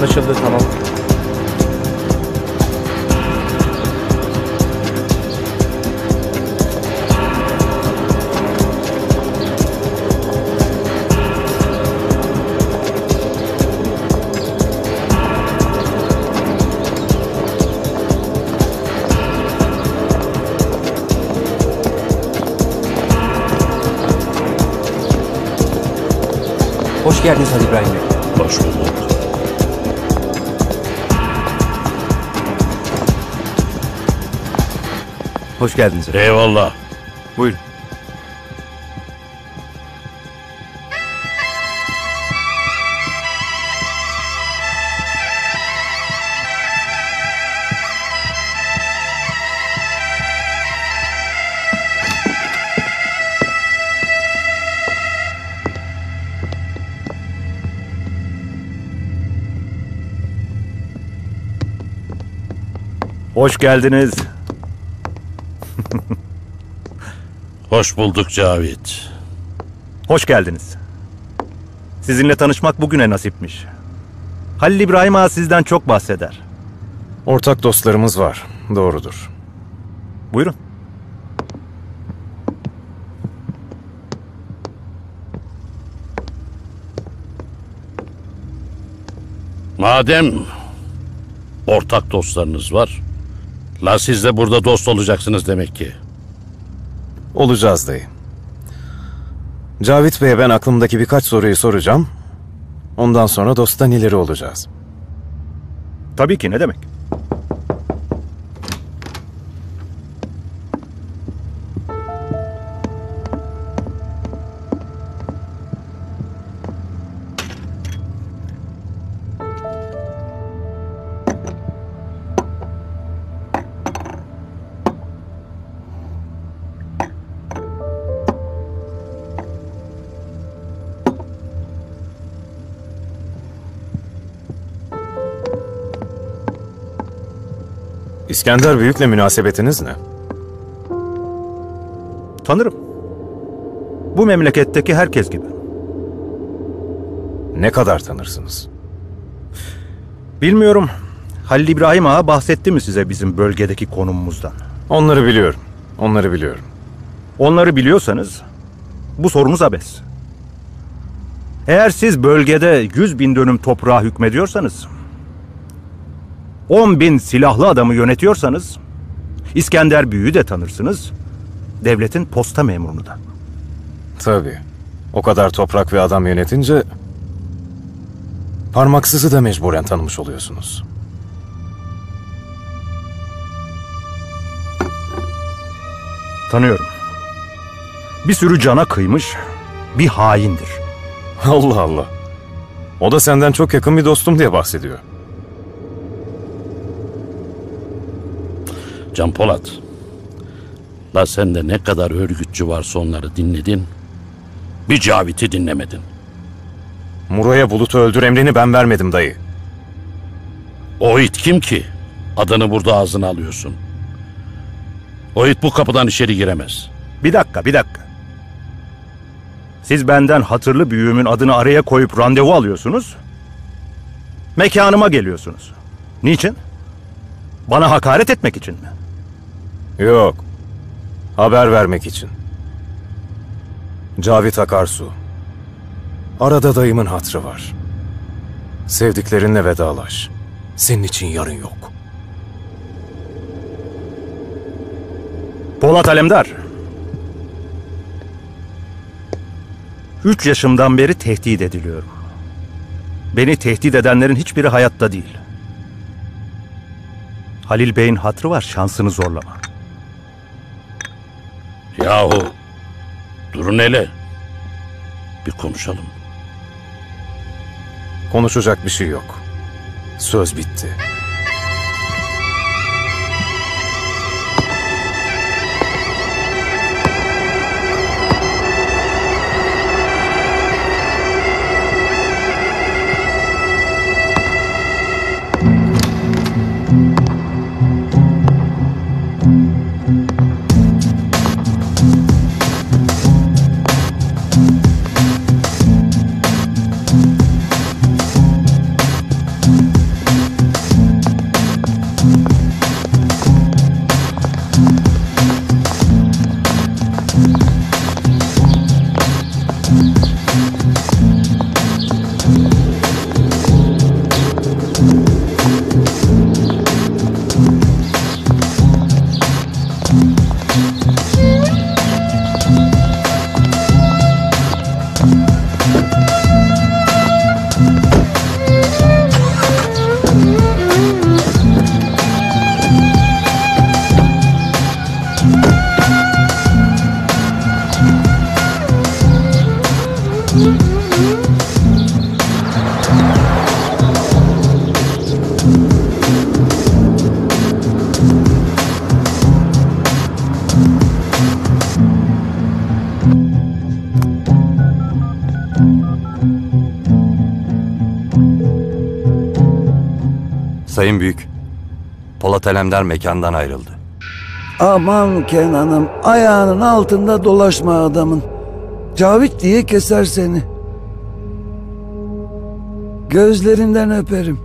Anlaşıldı tamam. Hoş geldiniz Halil İbrahim Bey. Hoş bulduk. Hoş geldiniz. Eyvallah. Buyurun. Hoş geldiniz. Hoş bulduk Cavit. Hoş geldiniz. Sizinle tanışmak bugüne nasipmiş. Halil İbrahim Ağa sizden çok bahseder. Ortak dostlarımız var. Doğrudur. Buyurun. Madem ortak dostlarınız var, la siz de burada dost olacaksınız demek ki. Olacağız dayı. Cavit Bey'e ben aklımdaki birkaç soruyu soracağım. Ondan sonra dosttan ileri olacağız. Tabii ki ne demek? İskender Büyük'le münasebetiniz ne? Tanırım. Bu memleketteki herkes gibi. Ne kadar tanırsınız? Bilmiyorum. Halil İbrahim Ağa bahsetti mi size bizim bölgedeki konumumuzdan? Onları biliyorum. Onları biliyorum. Onları biliyorsanız bu sorunuz abes. Eğer siz bölgede 100 bin dönüm toprağa hükmediyorsanız, 10 bin silahlı adamı yönetiyorsanız, İskender Büyü'yü de tanırsınız, devletin posta memurunu da. Tabii. O kadar toprak ve adam yönetince... Parmaksızı da mecburen tanımış oluyorsunuz. Tanıyorum. Bir sürü cana kıymış, bir haindir. Allah Allah. O da senden çok yakın bir dostum diye bahsediyor. Can Polat. La sende ne kadar örgütçü varsa onları dinledin. Bir Cavit'i dinlemedin. Muray'a Bulut'u öldür emrini ben vermedim dayı. O it kim ki? Adını burada ağzına alıyorsun. O it bu kapıdan içeri giremez. Bir dakika, bir dakika. Siz benden hatırlı büyüğümün adını araya koyup randevu alıyorsunuz. Mekanıma geliyorsunuz. Niçin? Bana hakaret etmek için mi? Yok. Haber vermek için. Cavit Akarsu. Arada dayımın hatrı var. Sevdiklerinle vedalaş. Senin için yarın yok. Polat Alemdar. Üç yaşımdan beri tehdit ediliyorum. Beni tehdit edenlerin hiçbiri hayatta değil. Halil Bey'in hatrı var, şansını zorlama. Yahu durun hele. Bir konuşalım. Konuşacak bir şey yok. Söz bitti. Sayın Büyük, Polat Alemdar mekandan ayrıldı. Aman Kenan'ım ayağının altında dolaşma adamın. Cavit diye keser seni. Gözlerinden öperim.